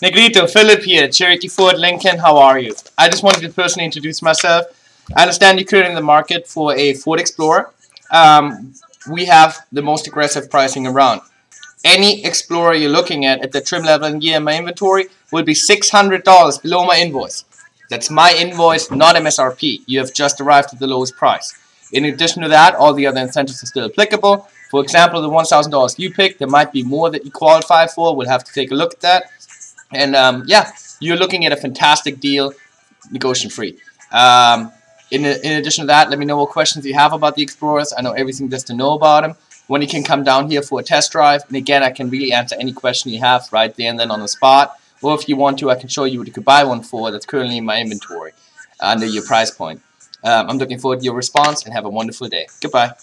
Negrito, Philip here, Cherokee Ford Lincoln, how are you? I just wanted to personally introduce myself. I understand you're currently in the market for a Ford Explorer. Um, we have the most aggressive pricing around. Any Explorer you're looking at at the trim level and year in my inventory will be $600 below my invoice. That's my invoice, not MSRP. You have just arrived at the lowest price. In addition to that, all the other incentives are still applicable. For example, the $1,000 you pick, there might be more that you qualify for. We'll have to take a look at that. And um, yeah, you're looking at a fantastic deal, negotiation free. Um, in, in addition to that, let me know what questions you have about the Explorers. I know everything just to know about them. When you can come down here for a test drive. And again, I can really answer any question you have right there and then on the spot. Or if you want to, I can show you what you could buy one for that's currently in my inventory under your price point. Um, I'm looking forward to your response and have a wonderful day. Goodbye.